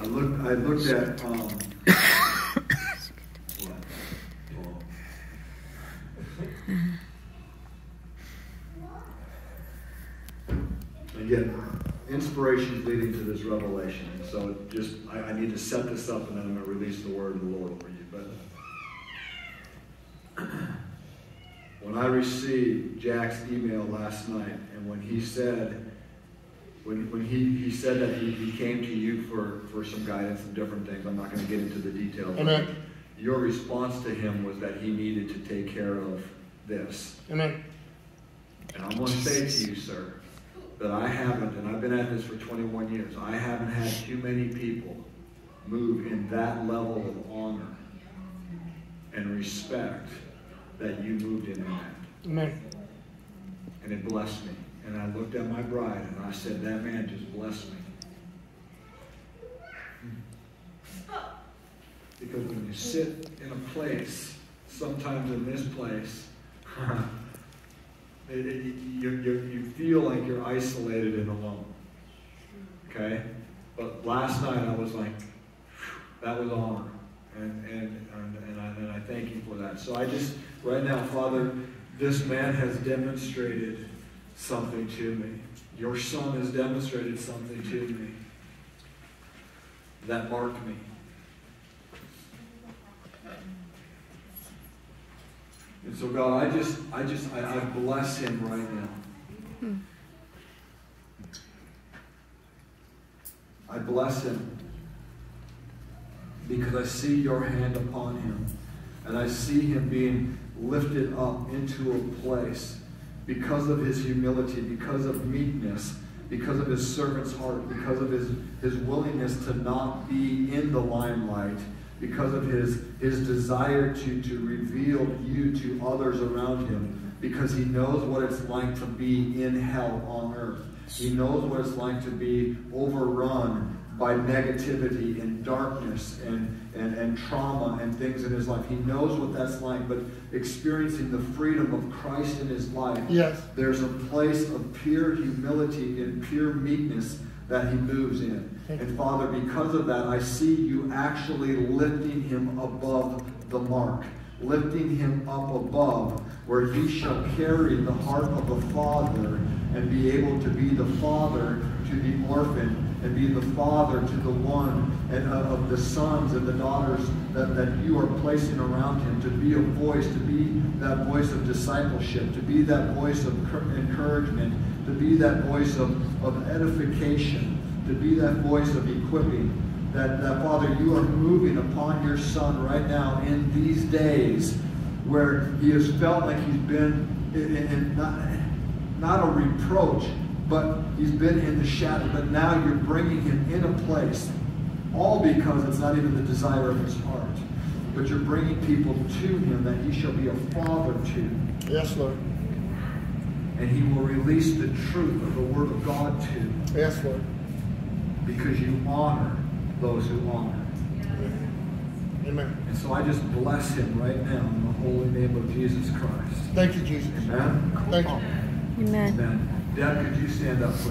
I looked, I looked at, um? Again, inspiration is leading to this revelation. And so just, I, I need to set this up and then I'm going to release the word of the Lord over you. But when I received Jack's email last night and when he said, when, when he, he said that he, he came to you for, for some guidance and different things, I'm not going to get into the details. Amen. Your response to him was that he needed to take care of this. Amen. And I'm going to say to you, sir, that I haven't, and I've been at this for 21 years, I haven't had too many people move in that level of honor and respect that you moved in that. Amen. And it blessed me. And I looked at my bride and I said, that man just blessed me. Because when you sit in a place, sometimes in this place, it, it, you, you, you feel like you're isolated and alone. Okay? But last night I was like, that was honor. And, and, and, I, and I thank you for that. So I just, right now, Father, this man has demonstrated something to me. Your son has demonstrated something to me that marked me. And so God, I just, I just, I, I bless him right now. I bless him because I see your hand upon him. And I see him being lifted up into a place because of his humility, because of meekness, because of his servant's heart, because of his, his willingness to not be in the limelight, because of his, his desire to, to reveal you to others around him, because he knows what it's like to be in hell on earth. He knows what it's like to be overrun by negativity and darkness and, and, and trauma and things in his life. He knows what that's like, but experiencing the freedom of Christ in his life, Yes. there's a place of pure humility and pure meekness that he moves in. And Father, because of that, I see you actually lifting him above the mark, lifting him up above where he shall carry the heart of the Father and be able to be the father to the orphan and be the father to the one and uh, of the sons and the daughters that, that you are placing around him, to be a voice, to be that voice of discipleship, to be that voice of encouragement, to be that voice of, of edification, to be that voice of equipping. That, that, Father, you are moving upon your son right now in these days where he has felt like he's been in, in not, not a reproach, but he's been in the shadow. But now you're bringing him in a place, all because it's not even the desire of his heart, but you're bringing people to him that he shall be a father to. Yes, Lord. And he will release the truth of the word of God to, Yes, Lord. because you honor those who honor. Amen. And so I just bless him right now in the holy name of Jesus Christ. Thank you, Jesus. Amen. Thank you. Amen. Amen. Deb, could you stand up, please?